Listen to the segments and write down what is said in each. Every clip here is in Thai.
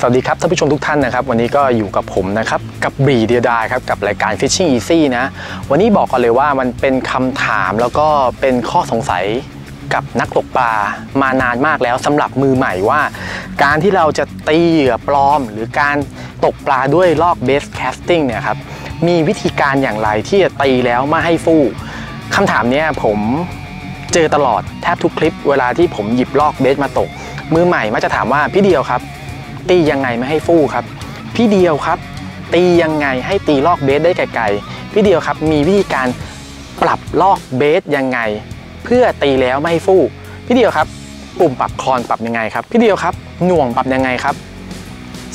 สวัสดีครับท่านผู้ชมทุกท่านนะครับ วันนี้ก็อยู่กับผมนะครับ กับบีเดียดายครับ กับรายการ Fishing Easy นะ วันนี้บอกก่อนเลยว่ามันเป็นคำถามแล้วก็เป็นข้อสงสัยกับนักตกปลามานานมากแล้วสำหรับมือใหม่ว่า การที่เราจะตีเหยื่อปลอม หรือการตกปลาด้วยรอก baitcasting เนี่ยครับมีวิธีการอย่างไรที่จะตีแล้วไม่ให้ฟู่คำถามเนี้ยผมเจอตลอดแทบทุกคลิป เวลาที่ผมหยิบรอก bait มาตก มือใหม่มักจะถามว่าพี่เดียวครับ ตียังไงไม่ให้ฟู่ครับ พี่เดียวครับ ตียังไงให้ตีลอกเบสได้ไกลๆพี่เดียวครับมีวิธีการปรับลอกเบสยังไง เพื่อตีแล้วไม่ให้ฟู่พี่เดียวครับ ปุ่มปรับคอนปรับยังไงครับ พี่เดียวครับหน่วงปรับยังไงครับ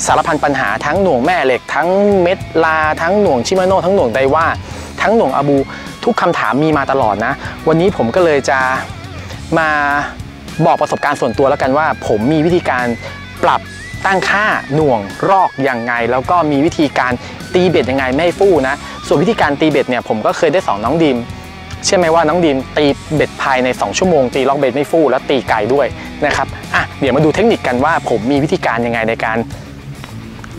สารพันปัญหาทั้งหน่วงแม่เหล็ก ทั้งเม็ดลาทั้งหน่วงชิมาโน่ทั้งหน่วงไดว่า ทั้งหน่วงอาบูทุกคำถามมีมาตลอดนะ วันนี้ผมก็เลยจะมาบอกประสบการณ์ส่วนตัวแล้วกันว่า ผมมีวิธีการปรับ ตั้งค่าหน่วงรอกยังไง แล้วก็มีวิธีการตีเบ็ดยังไงไม่ฟู่นะ ส่วนวิธีการตีเบ็ดเนี่ยผมก็เคยได้สอนน้องดีมเชื่อไหมว่าน้องดีมตีเบ็ดภายใน 2 ชั่วโมง ตีรอก bait ไม่ฟู่แล้วตีไกลด้วยนะครับอะเดี๋ยวมาดูเทคนิคกันว่าผมมีวิธีการยังไงในการ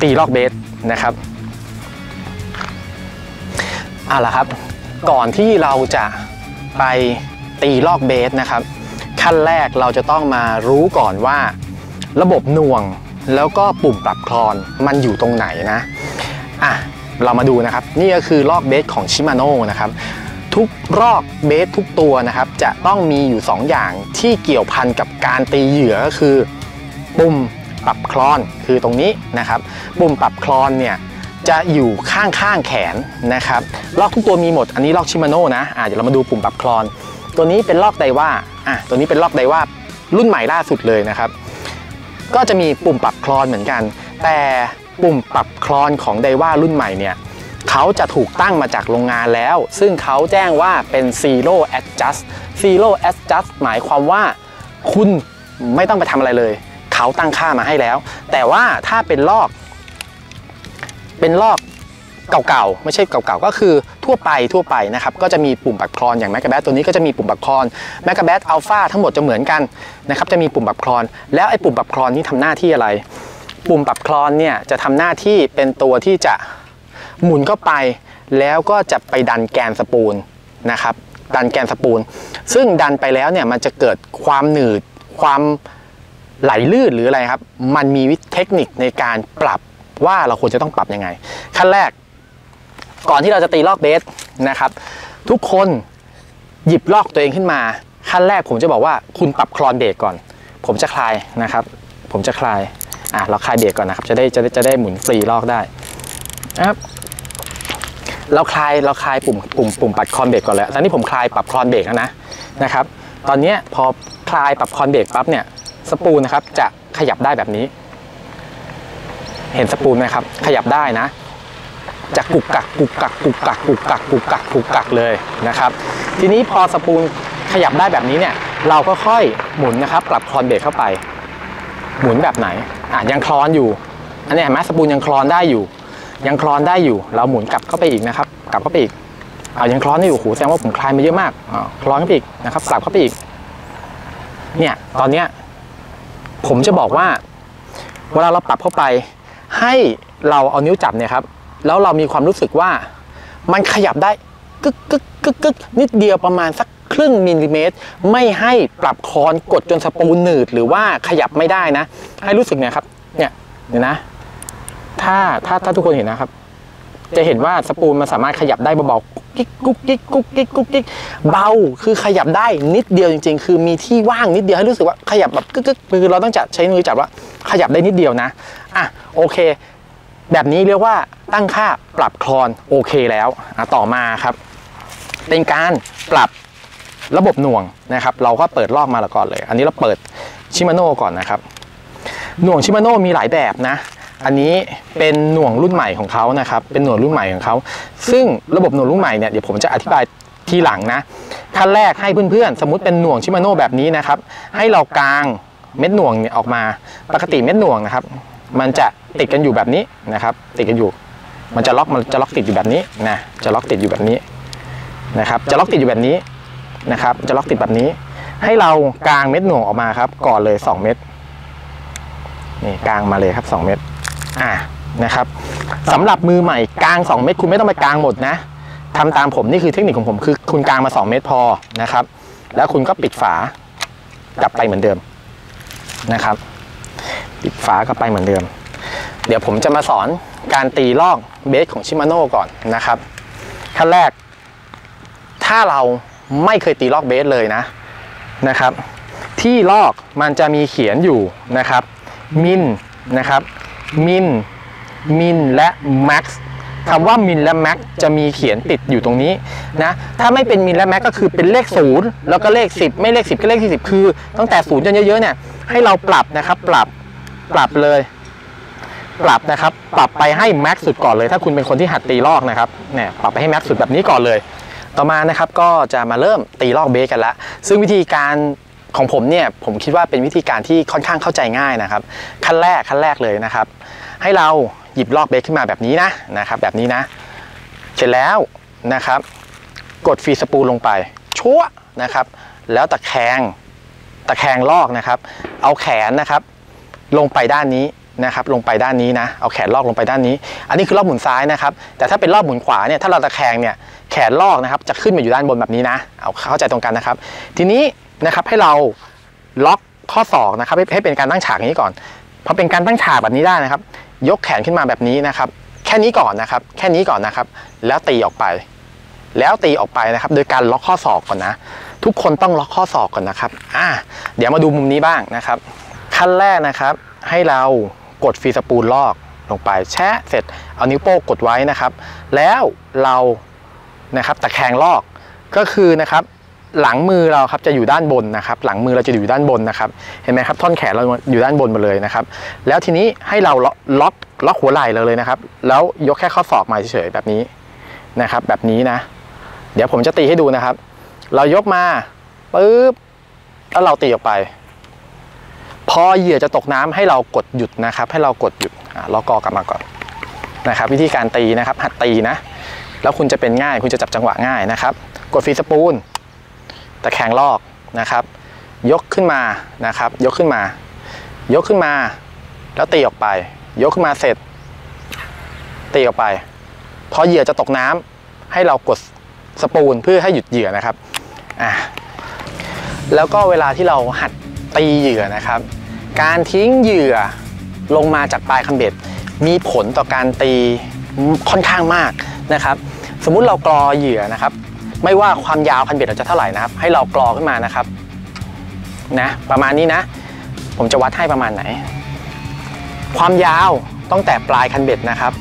ตีรอก bait นะครับเอาละครับ ก่อนที่เราจะไปตีลอกเบสนะครับ ขั้นแรกเราจะต้องมารู้ก่อนว่า ระบบหน่วง แล้วก็ปุ่มปรับคลอนมันอยู่ตรงไหนนะอะเรามาดูนะครับ นี่ก็คือลอกเบสของชิมาโน่นะครับทุกรอกเบสทุกตัวนะครับ จะต้องมีอยู่ 2 อย่างที่เกี่ยวพันกับการตีเหยื่อก็คือ ปุ่มปรับคลอนคือตรงนี้นะครับ ปุ่มปรับคลอนเนี่ยจะอยู่ข้างข้างแขนนะครับลอกทุกตัวมีหมดอันนี้ลอกชิมาโน่นะอะเดี๋ยวเรามาดูปุ่มปรับคลอน ตัวนี้เป็นลอกไดว่าอะตัวนี้เป็นลอกไดว่ารุ่นใหม่ล่าสุดเลยนะครับ ก็จะมีปุ่มปรับคลอนเหมือนกัน แต่ปุ่มปรับคลอนของไดว่ารุ่นใหม่เนี่ยเขาจะถูกตั้งมาจากโรงงานแล้ว ซึ่งเขาแจ้งว่าเป็น zero adjust zero adjust หมายความว่า คุณไม่ต้องไปทำอะไรเลย เขาตั้งค่ามาให้แล้ว แต่ว่าถ้าเป็นลอก เป็นลอก เก่าๆ ไม่ใช่เก่าๆ ก็คือทั่วไปทั่วไปนะครับ ก็จะมีปุ่มปรับคลอนอย่างแมกกาแบตัวนี้ก็จะมีปุ่มปรับคลอนแมกกาแบอัลฟาทั้งหมดจะเหมือนกันนะครับ จะมีปุ่มปรับคลอน แล้วไอ้ปุ่มปรับคลอนนี่ทำหน้าที่อะไร ปุ่มปรับคลอนเนี่ยจะทำหน้าที่เป็นตัวที่จะหมุนเข้าไป แล้วก็จะไปดันแกนสปูลนะครับ ดันแกนสปูล ซึ่งดันไปแล้วเนี่ยมันจะเกิดความหนืดความไหลลื่นหรืออะไรครับ มันมีวิธีเทคนิคในการปรับว่าเราควรจะต้องปรับยังไง ขั้นแรก ก่อนที่เราจะตีลอกเบสนะครับ ทุกคนหยิบลอกตัวเองขึ้นมา ขั้นแรกผมจะบอกว่าคุณปรับคลอนเบรกก่อน ผมจะคลายนะครับ ผมจะคลายอะเราคลายเบรกก่อนนะครับจะได้จะได้จะได้หมุนฟรีลอกได้นะครับเราคลายเราคลายปุ่มปุ่มปุ่มปัดคลอนเบรกก่อนแล้วตอนนี้ผมคลายปรับคลอนเบรกแล้วนะนะครับ ตอนนี้พอคลายปรับคลอนเบรกปั๊บเนี่ยสปูลนะครับจะขยับได้แบบนี้ เห็นสปูลไหมครับ ขยับได้นะ จะกุกกักกุกกักกุกกักกุกกักกุกกักกุกกักเลยนะครับ ทีนี้พอสปูลขยับได้แบบนี้เนี่ยเราก็ค่อยหมุนนะครับปรับคลอนเบรกเข้าไป หมุนแบบไหนอะยังคลอนอยู่อันนี้เห็นไหมสปูลยังคลอนได้อยู่ ยังคลอนได้อยู่ เราหมุนกลับเข้าไปอีกนะครับ กลับเข้าไปอีกอ่ายังคลอนได้อยู่โหแสดงว่าผมคลายมาเยอะมากอ่าคลอนเข้าไปอีกนะครับ กลับเข้าไปอีก เนี่ยตอนเนี้ยผมจะบอกว่า เวลาเราปรับเข้าไป ให้เราเอานิ้วจับเนี่ยครับ แล้วเรามีความรู้สึกว่า มันขยับได้กึกกึกกึกกึกนิดเดียวประมาณสักครึ่งมิลลิเมตร ไม่ให้ปรับคลอนกดจน spool หนืดหรือว่าขยับไม่ได้นะ ให้รู้สึกเนี่ยครับ เนี่ยเดี๋ยวนะ ถ้าถ้าถ้าทุกคนเห็นนะครับ จะเห็นว่า spool มันสามารถขยับได้เบาๆกิ๊กกุ๊กกิ๊กกุ๊กกิ๊กกุ๊กกิ๊กเบาคือขยับได้นิดเดียวจริง ๆ คือมีที่ว่างนิดเดียวให้รู้สึกว่าขยับแบบกึกกึกคือเราต้องจับใช้มือจับว่าขยับได้นิดเดียวนะอะโอเค แบบนี้เรียกว่าตั้งค่าปรับคลอนโอเคแล้วต่อมาครับ เป็นการปรับระบบหน่วงนะครับ เราก็เปิดลอกมาแล้วก่อนเลย อันนี้เราเปิดชิมาโน่ก่อนนะครับ หน่วงชิมาโน่มีหลายแบบนะ อันนี้เป็นหน่วงรุ่นใหม่ของเขานะครับ เป็นหน่วงรุ่นใหม่ของเขา ซึ่งระบบหน่วงรุ่นใหม่เนี่ยเดี๋ยวผมจะอธิบายทีหลังนะขั้นแรกให้เพื่อนๆ สมมติเป็นหน่วงชิมาโน่แบบนี้นะครับ ให้เรากางเม็ดหน่วงเนี่ยออกมา ปกติเม็ดหน่วงนะครับ มันจะ ติดกันอยู่แบบนี้นะครับ ติดกันอยู่ มันจะล็อกมันจะล็อกติดอยู่แบบนี้นะจะล็อกติดอยู่แบบนี้นะครับ จะล็อกติดอยู่แบบนี้นะครับ จะล็อกติดแบบนี้ ให้เรากางเม็ดหน่วงออกมาครับ ก่อนเลย 2 เม็ดนี่กางมาเลยครับ 2 เม็ดอ่านะครับสำหรับมือใหม่กาง 2 เม็ดคุณไม่ต้องไปกางหมดนะทำตามผมนี่คือเทคนิคของผมคือคุณกางมา 2 เม็ดพอนะครับ แล้วคุณก็ปิดฝากลับไปเหมือนเดิมนะครับ ปิดฝากลับไปเหมือนเดิม เดี๋ยวผมจะมาสอนการตีลอกเบสของชิมาโน่ก่อนนะครับขั้นแรก ถ้าเราไม่เคยตีลอกเบสเลยนะนะครับ ที่ลอกมันจะมีเขียนอยู่นะครับมินนะครับมินมินและแม็กซ์คำว่ามินและแม็กจะมีเขียนติดอยู่ตรงนี้นะถ้าไม่เป็นมินและแม็กก็คือเป็นเลขศูนย์แล้วก็เลข 10 ไม่เลข 10 ก็เลขที่10คือ ตั้งแต่ศูนย์จนเยอะๆเนี่ยให้เราปรับนะครับปรับปรับเลย ปรับนะครับ ปรับไปให้แม็กซ์สุดก่อนเลย ถ้าคุณเป็นคนที่หัดตีลอกนะครับเนี่ยปรับไปให้แม็กซ์สุดแบบนี้ก่อนเลย ต่อมานะครับก็จะมาเริ่มตีลอกเบสกันละซึ่งวิธีการของผมเนี่ยผมคิดว่าเป็นวิธีการที่ค่อนข้างเข้าใจง่ายนะครับ ขั้นแรกขั้นแรกเลยนะครับ ให้เราหยิบลอกเบสขึ้นมาแบบนี้นะนะครับ แบบนี้นะ เสร็จแล้วนะครับ กดฟีสปูลลงไปชั่วนะครับ แล้วตะแคงตะแคงลอกนะครับ เอาแขนนะครับ ลงไปด้านนี้ นะครับลงไปด้านนี้นะ เอาแขนลอกลงไปด้านนี้ อันนี้คือรอบหมุนซ้ายนะครับ แต่ถ้าเป็นรอบหมุนขวาเนี่ยถ้าเราตะแคงเนี่ยแขนลอกนะครับจะขึ้นมาอยู่ด้านบนแบบนี้นะ เอาเข้าใจตรงกันนะครับ ทีนี้นะครับให้เราล็อกข้อศอกนะครับให้เป็นการตั้งฉากอย่างนี้ก่อนพอเป็นการตั้งฉากแบบนี้ได้นะครับ ยกแขนขึ้นมาแบบนี้นะครับ แค่นี้ก่อนนะครับ แค่นี้ก่อนนะครับ แล้วตีออกไป แล้วตีออกไปนะครับ โดยการล็อกข้อศอกก่อนนะ ทุกคนต้องล็อกข้อศอกก่อนนะครับ อ่า เดี๋ยวมาดูมุมนี้บ้างนะครับ ขั้นแรกนะครับ ให้เรา กดฟีสปูลลอกลงไปแชะเสร็จเอานิ้วโป้งกดไว้นะครับ แล้วเรานะครับตะแคงลอกก็คือนะครับหลังมือเราครับจะอยู่ด้านบนนะครับ หลังมือเราจะอยู่ด้านบนนะครับ เห็นไหมครับท่อนแขนเราอยู่ด้านบนหมาเลยนะครับ แล้วทีนี้ให้เราล็อกล็อกหัวไหล่เราเลยนะครับ แล้วยกแค่ข้อศอกมาเฉยๆแบบนี้นะครับ แบบนี้นะ เดี๋ยวผมจะตีให้ดูนะครับ เรายกมาปุ๊บแล้วเราตีออกไป พอเหยื่อจะตกน้ำให้เรากดหยุดนะครับ ให้เรากดหยุดอะล็อกอกลับมาก่อนนะครับ วิธีการตีนะครับหัดตีนะ แล้วคุณจะเป็นง่ายคุณจะจับจังหวะง่ายนะครับ กดฟีสปูลตะแคงลอกนะครับ ยกขึ้นมานะครับ ยกขึ้นมา ยกขึ้นมา แล้วตีออกไป ยกขึ้นมาเสร็จ ตีออกไปพอเหยื่อจะตกน้ำให้เรากดสปูลเพื่อให้หยุดเหยื่อนะครับอะแล้วก็เวลาที่เราหัด ตีเหยื่อนะครับ การทิ้งเหยื่อลงมาจากปลายคันเบ็ด มีผลต่อการตีค่อนข้างมากนะครับ สมมุติเรากรอเหยื่อนะครับ ไม่ว่าความยาวคันเบ็ดเราจะเท่าไหร่นะครับ ให้เรากรอขึ้นมานะครับนะประมาณนี้นะ ผมจะวัดให้ประมาณไหน ความยาวตั้งแต่ปลายคันเบ็ดนะครับ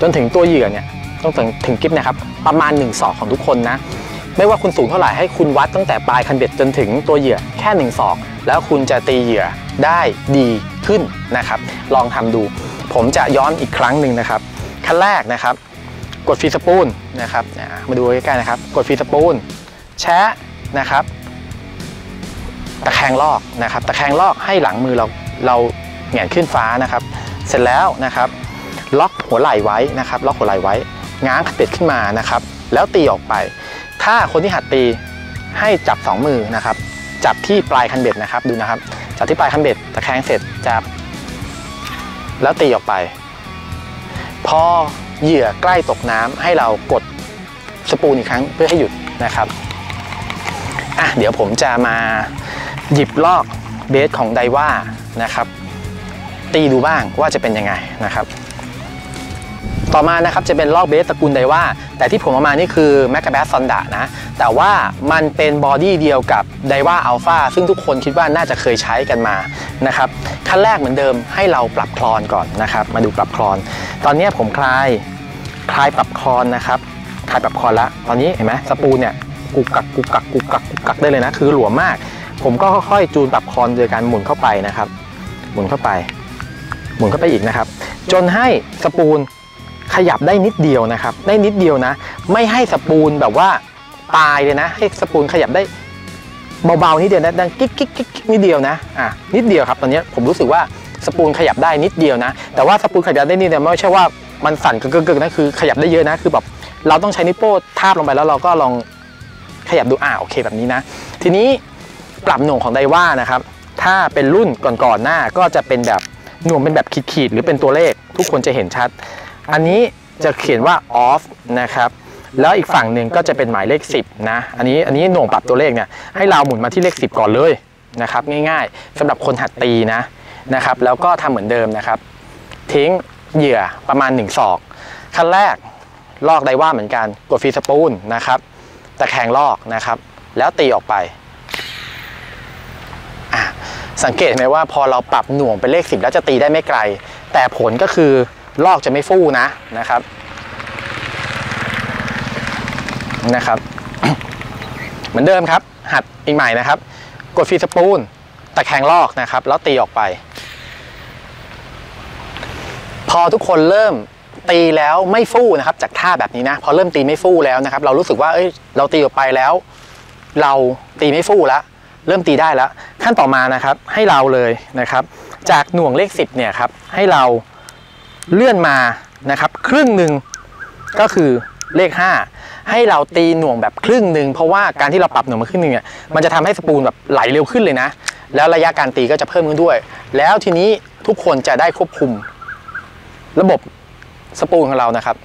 จนถึงตัวเหยื่อเนี่ยต้องถึงถึงกิฟนะครับ ประมาณ1ศอกของทุกคนนะ ไม่ว่าคุณสูงเท่าไหร่ให้คุณวัดตั้งแต่ปลายคันเบ็ดจนถึงตัวเหยื่อแค่1ศอก แล้วคุณจะตีเหยื่อได้ดีขึ้นนะครับ ลองทำดู ผมจะย้อนอีกครั้งหนึ่งนะครับ ขั้นแรกนะครับ กดฟีสปูลนะครับมาดูใกล้ๆนะครับ กดฟีสปูลแชะนะครับตะแคงลอกนะครับ ตะแคงลอกให้หลังมือเราเราแหงนขึ้นฟ้านะครับ เสร็จแล้วนะครับ ล็อกหัวไหล่ไว้นะครับ ล็อกหัวไหล่ไว้ ง้างคันเบ็ดขึ้นมานะครับ แล้วตีออกไป ถ้าคนที่หัดตีให้จับสองมือนะครับ จับที่ปลายคันเบ็ดนะครับดูนะครับ จับที่ปลายคันเบ็ดตะแคงเสร็จจับ แล้วตีออกไป พอเหยื่อใกล้ตกน้ำให้เรากดสปูลอีกครั้งเพื่อให้หยุดนะครับอะเดี๋ยวผมจะมาหยิบลอกเบสของไดว่านะครับ ตีดูบ้างว่าจะเป็นยังไงนะครับ ต่อมานะครับจะเป็นรอก bait ตระกูล Daiwa แต่ที่ผมเอามานี่คือ Megabass Zonda นะ แต่ว่ามันเป็น body เดียวกับ Daiwa Alphas ซึ่งทุกคนคิดว่าน่าจะเคยใช้กันมานะครับขั้นแรกเหมือนเดิมให้เราปรับคลอนก่อนนะครับ มาดูปรับคลอน ตอนนี้ผมคลายคลายปรับคลอนนะครับคลายปรับคลอนละ ตอนนี้เห็นไหม spool เนี่ยกุกกักกุกกักกุกกักกุกกักได้เลยนะ คือหลวมมาก ผมก็ค่อยๆจูนปรับคลอนโดยการหมุนเข้าไปนะครับ หมุนเข้าไป หมุนเข้าไปอีกนะครับ จนให้ spool ขยับได้นิดเดียวนะครับ ได้นิดเดียวนะ ไม่ให้ spool แบบว่าตายเลยนะ ให้ spool ขยับได้เบาๆนิดเดียวนะดังกิ๊กกิ๊กกิ๊กกิ๊กนิดเดียวนะอะนิดเดียวครับตอนนี้ผมรู้สึกว่า spool ขยับได้นิดเดียวนะ แต่ว่า spool ขยับได้นิดเดียวไม่ใช่ว่ามันสั่นกึกๆๆนะคือขยับได้เยอะนะคือแบบเราต้องใช้นิ้วโป้งทาบลงไปแล้วเราก็ลองขยับดูอ่าโอเคแบบนี้นะ ทีนี้ปรับหน่วงของไดว่านะครับ ถ้าเป็นรุ่นก่อนๆหน้าก็จะเป็นแบบหน่วงเป็นแบบขีดๆหรือเป็นตัวเลข ทุกคนจะเห็นชัด อันนี้จะเขียนว่า off นะครับแล้วอีกฝั่งหนึ่งก็จะเป็นหมายเลข 10 นะ อันนี้อันนี้หน่วงปรับตัวเลขเนี่ยให้เราหมุนมาที่เลข 10 ก่อนเลยนะครับง่ายๆสำหรับคนหัดตีนะนะครับแล้วก็ทำเหมือนเดิมนะครับ ทิ้งเหยื่อประมาณ1ศอก ขั้นแรกลอกไดว่าเหมือนกันกดฟีสปูลนะครับตะแคงลอกนะครับ แล้วตีออกไปอะสังเกตไหมว่าพอเราปรับหน่วงเป็นเลข 10 แล้วจะตีได้ไม่ไกล แต่ผลก็คือ ลอกจะไม่ฟู่นะนะครับนะครับ เหมือนเดิมครับ หัดอีกใหม่นะครับ กดฟีสปูลตะแคงลอกนะครับ แล้วตีออกไป พอทุกคนเริ่มตีแล้วไม่ฟู่นะครับ จากท่าแบบนี้นะ พอเริ่มตีไม่ฟู่แล้วนะครับ เรารู้สึกว่าเอ้ยเราตีออกไปแล้ว เราตีไม่ฟู่แล้วเริ่มตีได้แล้ว ขั้นต่อมานะครับให้เราเลยนะครับ จากหน่วงเลข 10เนี่ยครับให้เรา เลื่อนมานะครับ ครึ่งหนึ่งก็คือเลข 5 ให้เราตีหน่วงแบบครึ่งหนึ่งเพราะว่าการที่เราปรับหน่วงมาครึ่งหนึ่งเนี่ยมันจะทำให้สปูลแบบไหลเร็วขึ้นเลยนะ แล้วระยะการตีก็จะเพิ่มขึ้นด้วย แล้วทีนี้ทุกคนจะได้ควบคุม ระบบสปูลของเรานะครับ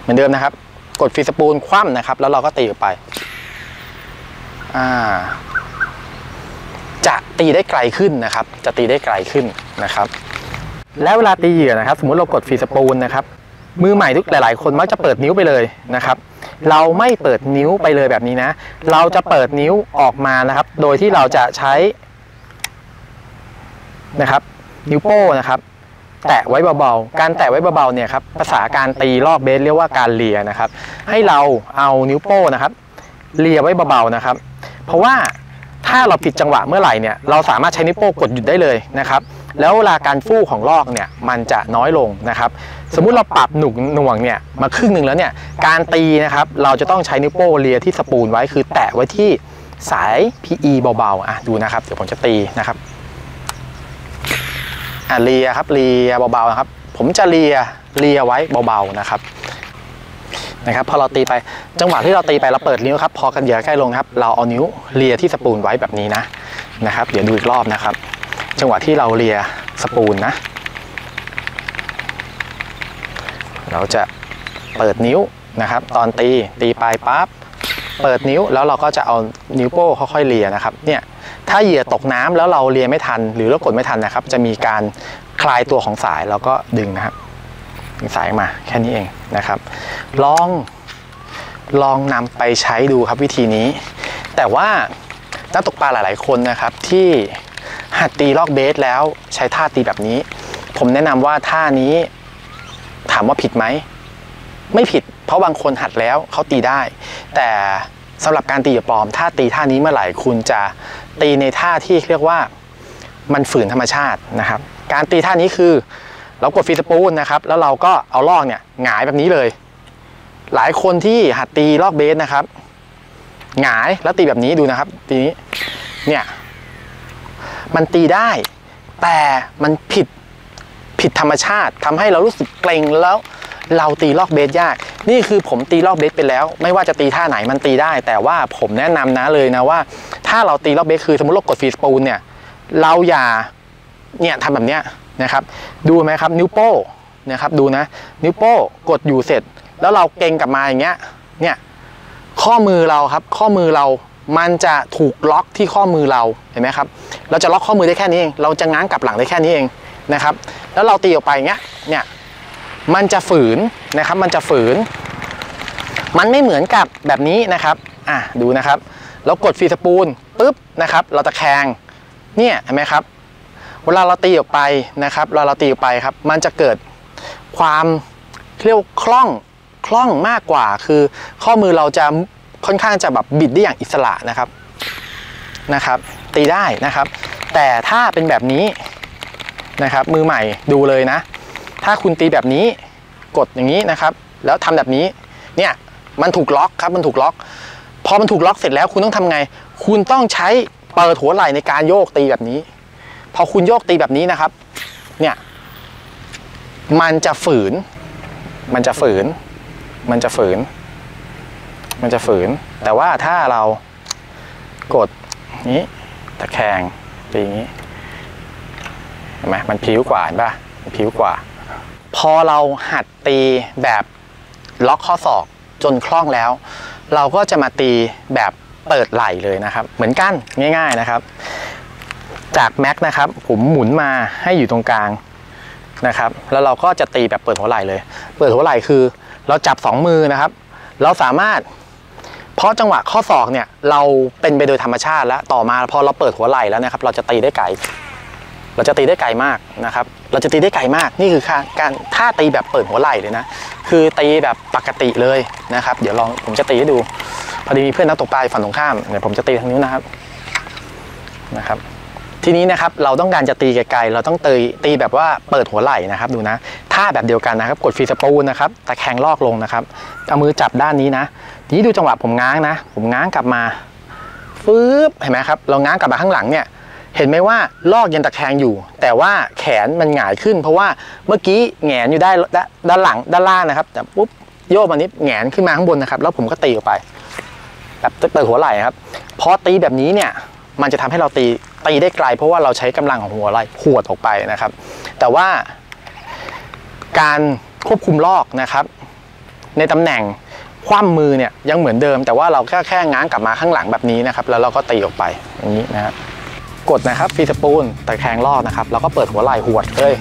เหมือนเดิมนะครับ กดฟีสปูลคว่ำนะครับ แล้วเราก็ตีออกไปจะตีได้ไกลขึ้นนะครับ จะตีได้ไกลขึ้นนะครับ แล้วเวลาตีเหยื่อนะครับ สมมติเรากดฟีสปูลนะครับมือใหม่ทุกหลาย ๆ คนมักจะเปิดนิ้วไปเลยนะครับ เราไม่เปิดนิ้วไปเลยแบบนี้นะ เราจะเปิดนิ้วออกมานะครับ โดยที่เราจะใช้นะครับ นิ้วโป้นะครับ แตะไว้เบาๆ การแตะไว้เบาๆเนี่ยครับภาษาการตีรอบเบสเรียกว่าการเลียนะครับ ให้เราเอานิ้วโป้นะครับเลียไว้เบาๆนะครับ เพราะว่าถ้าเราผิดจังหวะเมื่อไหร่เนี่ยเราสามารถใช้นิ้วโป้กดหยุดได้เลยนะครับ แล้วเวลาการฟู่ของลอกเนี่ยมันจะน้อยลงนะครับ สมมุติเราปรับหนุกหน่วงเนี่ยมาครึ่งหนึ่งแล้วเนี่ยการตีนะครับเราจะต้องใช้นิ้วโป้เลียที่สปูลไว้คือแตะไว้ที่สาย PE เบาๆอะดูนะครับ เดี๋ยวผมจะตีนะครับอะเลียครับเลียเบาๆนะครับ ผมจะเลียเลียไว้เบาๆนะครับนะครับพอเราตีไปจังหวะที่เราตีไปเราเปิดนิ้วครับพอกันเหยื่อใกล้ลงครับ เราเอานิ้วเลียที่สปูลไว้แบบนี้นะนะครับ เดี๋ยวดูอีกรอบนะครับ จังหวะที่เราเลียสปูลนะ เราจะเปิดนิ้วนะครับ ตอนตีตีไปปั๊บเปิดนิ้วแล้วเราก็จะเอานิ้วโป้ค่อยๆเลียนะครับเนี่ยถ้าเหยื่อตกน้ำแล้วเราเลียไม่ทัน หรือเรากดไม่ทันนะครับ จะมีการคลายตัวของสายแล้วก็ดึงนะครับดึงสายมาแค่นี้เองนะครับ ลองลองนำไปใช้ดูครับวิธีนี้ แต่ว่านักตกปลาหลาย ๆ คนนะครับที่ หัดตีลอกเบสแล้วใช้ท่าตีแบบนี้ ผมแนะนำว่าท่านี้ถามว่าผิดไหม ไม่ผิด เพราะบางคนหัดแล้วเขาตีได้ แต่สำหรับการตีเหยื่อปลอม ถ้าตีท่านี้เมื่อไหร่คุณจะตีในท่าที่เรียกว่ามันฝืนธรรมชาตินะครับ การตีท่านี้คือเรากดฟีสปูลนะครับ แล้วเราก็เอาลอกเนี่ยหงายแบบนี้เลย หลายคนที่หัดตีลอกเบสนะครับหงายแล้วตีแบบนี้ดูนะครับ ตีนี้เนี่ย มันตีได้ แต่มันผิดผิดธรรมชาติทำให้เรารู้สึกเกรงแล้ว เราตีลอกเบสยาก นี่คือผมตีลอกเบสไปแล้ว ไม่ว่าจะตีท่าไหนมันตีได้ แต่ว่าผมแนะนำนะเลยนะว่า ถ้าเราตีลอกเบสคือสมมติเรากดฟีสปูลเนี่ยเราอย่าเนี่ยทำแบบเนี้ยนะครับ ดูไหมครับนิ้วโป้นะครับดูนะ นิ้วโป้กดอยู่เสร็จ แล้วเราเกรงกลับมาอย่างเงี้ยเนี่ยข้อมือเราครับข้อมือเรา มันจะถูกล็อกที่ข้อมือเราเห็นไหมครับ เราจะล็อกข้อมือได้แค่นี้เอง เราจะง้างกลับหลังได้แค่นี้เองนะครับ แล้วเราตีออกไปเงี้ย เนี่ย มันจะฝืนนะครับ มันจะฝืน มันไม่เหมือนกับแบบนี้นะครับ อะดูนะครับ เรากดฟีสปูลปุ๊บนะครับ เราตะแคง เนี่ยเห็นไหมครับ เวลาเราตีออกไปนะครับเวลาเราตีออกไปครับ มันจะเกิดความเรียกว่าคล่องคล่องมากกว่า คือข้อมือเราจะ ค่อนข้างจะแบบบิดได้อย่างอิสระนะครับนะครับ ตีได้นะครับ แต่ถ้าเป็นแบบนี้นะครับ มือใหม่ดูเลยนะ ถ้าคุณตีแบบนี้กดอย่างนี้นะครับ แล้วทำแบบนี้เนี่ยมันถูกล็อกครับมันถูกล็อก พอมันถูกล็อกเสร็จแล้วคุณต้องทำไง คุณต้องใช้เปิดหัวไหล่ในการโยกตีแบบนี้ พอคุณโยกตีแบบนี้นะครับ เนี่ยมันจะฝืน มันจะฝืน มันจะฝืน มันจะฝืน แต่ว่าถ้าเรากดนี้ตะแคงตีอย่างนี้เห็นไหมมันผิวกว่าเห็นปะมันผิวกว่า พอเราหัดตีแบบล็อกข้อศอกจนคล่องแล้ว เราก็จะมาตีแบบเปิดไหล่เลยนะครับ เหมือนกันง่าย ๆนะครับ จากแม็กนะครับ ผมหมุนมาให้อยู่ตรงกลางนะครับ แล้วเราก็จะตีแบบเปิดหัวไหล่เลย เปิดหัวไหล่คือ เราจับสองมือนะครับ เราสามารถ เพราะจังหวะข้อศอกเนี่ยเราเป็นไปโดยธรรมชาติ แล้วต่อมาพอเราเปิดหัวไหล่แล้วนะครับเราจะตีได้ไกล เราจะตีได้ไกลมากนะครับ เราจะตีได้ไกลมากนี่คือการท่าตีแบบเปิดหัวไหล่เลยนะคือตีแบบปกติเลยนะครับ เดี๋ยวลองผมจะตีให้ดู พอดีมีเพื่อนนักตกปลายฝั่งตรงข้ามเดี๋ยวผมจะตีทางนี้นะครับนะครับ ทีนี้นะครับเราต้องการจะตีไกลๆเราต้องตีตีแบบว่าเปิดหัวไหล่นะครับดูนะท่าแบบเดียวกันนะครับ กดฟรีสปูลนะครับตะแคงลอกลงนะครับเอามือจับด้านนี้นะทีนี้ดูจังหวะผมง้างนะ ผมง้างกลับมาฟืบเห็นไหมครับเราง้างกลับมาข้างหลังเนี่ยเห็นไหมว่าลอกยังตะแคงอยู่ แต่ว่าแขนมันหงายขึ้น เพราะว่าเมื่อกี้แงนอยู่ได้ด้านหลังด้านล่างนะครับ แต่ปุ๊บโยกมานิดแงนขึ้นมาข้างบนนะครับ แล้วผมก็ตีออกไปแบบเปิดหัวไหล่ครับพอตีแบบนี้เนี่ย มันจะทำให้เราตีตีได้ไกล เพราะว่าเราใช้กำลังของหัวไหล่หวดออกไปนะครับ แต่ว่าการควบคุมลอกนะครับ ในตำแหน่งคว่ำมือเนี่ยยังเหมือนเดิม แต่ว่าเราแค่แค่ง้างกลับมาข้างหลังแบบนี้นะครับ แล้วเราก็ตีออกไปอย่างนี้นะครับกดนะครับฟีสปูลตะแคงลอกนะครับแล้วก็เปิดหัวไหล่หวดเลย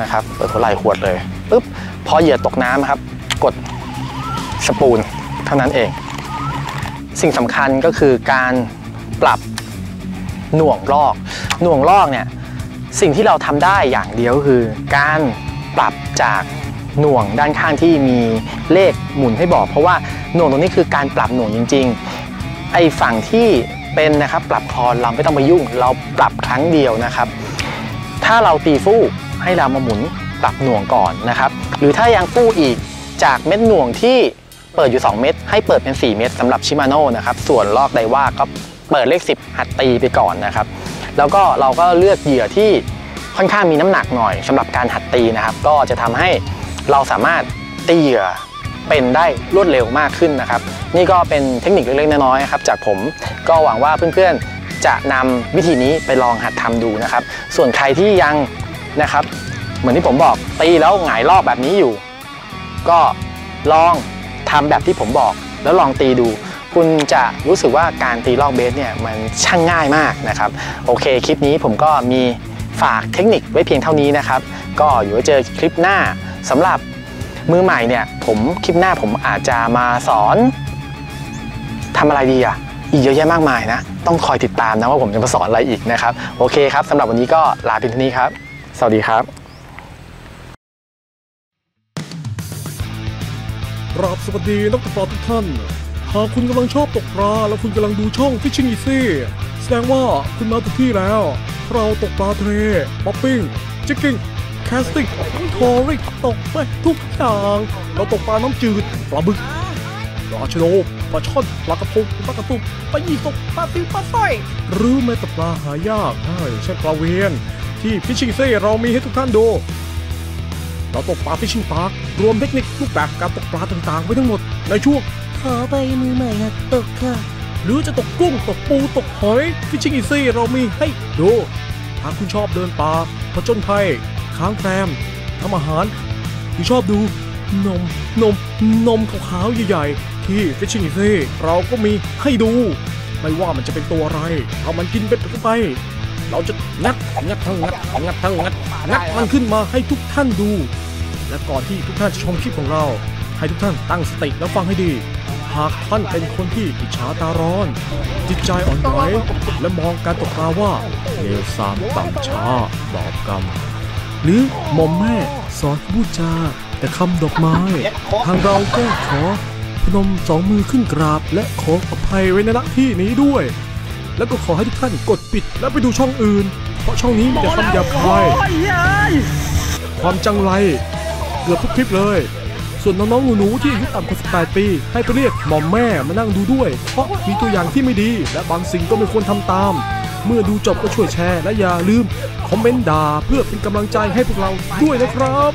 นะครับเปิดหัวไหล่หวดเลยปุ๊บพอเหยื่อตกน้ำครับ กดสปูลเท่านั้นเอง สิ่งสำคัญก็คือการ ปรับหน่วงลอกหน่วงลอกเนี่ยสิ่งที่เราทำได้อย่างเดียวคือ การปรับจากหน่วงด้านข้างที่มีเลขหมุนให้บอก เพราะว่าหน่วงตรงนี้คือการปรับหน่วงจริง ๆ ไอ้ฝั่งที่เป็นนะครับปรับคอนเราไม่ต้องไปยุ่ง เราปรับครั้งเดียวนะครับ ถ้าเราตีฟู่ให้เรามาหมุนปรับหน่วงก่อนนะครับ หรือถ้ายังฟู่อีกจากเม็ดหน่วงที่เปิดอยู่ 2 เม็ดให้เปิดเป็น 4 เม็ดสำหรับชิมาโน่นะครับส่วนลอกไดว่าก็ เปิดเลข 10 หัดตีไปก่อนนะครับ แล้วก็เราก็เลือกเหยื่อที่ค่อนข้างมีน้ำหนักหน่อยสำหรับการหัดตีนะครับ ก็จะทำให้เราสามารถตีเหยื่อเป็นได้รวดเร็วมากขึ้นนะครับ นี่ก็เป็นเทคนิคเล็กๆน้อยๆครับจากผมก็หวังว่าเพื่อนๆจะนำวิธีนี้ไปลองหัดทำดูนะครับ ส่วนใครที่ยังนะครับ เหมือนที่ผมบอกตีแล้วหงายรอบแบบนี้อยู่ ก็ลองทำแบบที่ผมบอกแล้วลองตีดู คุณจะรู้สึกว่าการตีลอกเบสเนี่ยมันช่างง่ายมากนะครับโอเคคลิปนี้ผมก็มีฝากเทคนิคไว้เพียงเท่านี้นะครับ ก็อยู่ไว้เจอคลิปหน้าสำหรับมือใหม่เนี่ยผมคลิปหน้าผมอาจจะมาสอนทำอะไรดีอะอีกเยอะแยะมากมายนะ ต้องคอยติดตามนะว่าผมจะมาสอนอะไรอีกนะครับ โอเคครับสำหรับวันนี้ก็ลาเพียงเท่านี้ครับ สวัสดีครับ กราบสวัสดีนักตกปลทุกท่าน หากคุณกำลังชอบตกปลาและคุณกำลังดูช่อง Fishing Easy แสดงว่าคุณมาถูกที่แล้ว เราตกปลาทะเล popping jigging casting trolling ตกไปทุกอย่างเราตกปลาน้ำจืดปลาบึกปลาชโดปลาช่อนปลากระพงปลากระตุกปลายี่สกปลาซิวปลาสร้อยหรือแม้แต่ปลาหายากใช่เช่นปลาเวียนที่ Fishing Easy เรามีให้ทุกท่านดูเราตกปลา fishing park รวมเทคนิครูปแบบการตกปลาต่างๆไว้ทั้งหมดในช่วง ขอไปมือใหม่หัดตกค่ะ หรือจะตกกุ้งตกปูตกหอย Fishing Easy เรามีให้ดูหากคุณชอบเดินป่าผจญภัยค้างแรมทำอาหารหรือชอบดูนมนมนมขาวๆใหญ่ๆ ที่ Fishing Easy เราก็มีให้ดู ไม่ว่ามันจะเป็นตัวอะไรเอามันกินเป็นไป เราจะงัดงัดทั้งงัดงัดทั้งงัดงัดมันขึ้นมาให้ทุกท่านดู และก่อนที่ทุกท่านจะชมคลิปของเรา ให้ทุกท่านตั้งสติแล้วฟังให้ดี หากท่านเป็นคนที่อิจฉาตาร้อน จิตใจอ่อนไหวและมองการตกปลาว่าเลวทรามต่ำช้าบาปกรรม หรือหม่อมแม่สอนพูดจาแต่คำดอกไม้ ทางเราก็ขอพนมสองมือขึ้นกราบ และขออภัยไว้ในณที่นี้ด้วย แล้วก็ขอให้ทุกท่านกดปิดแล้วไปดูช่องอื่น เพราะช่องนี้มีแต่คำหยาบคายความจังไร เกือบทุกคลิปเลย ส่วนน้องๆหนูๆที่อายุต่ำกว่า 18 ปี ให้ไปเรียกหมอมแม่มานั่งดูด้วย เพราะมีตัวอย่างที่ไม่ดี และบางสิ่งก็ไม่ควรทำตาม เมื่อดูจบก็ช่วยแชร์และอย่าลืม คอมเมนต์ด่าเพื่อเป็นกำลังใจให้พวกเราด้วยนะครับ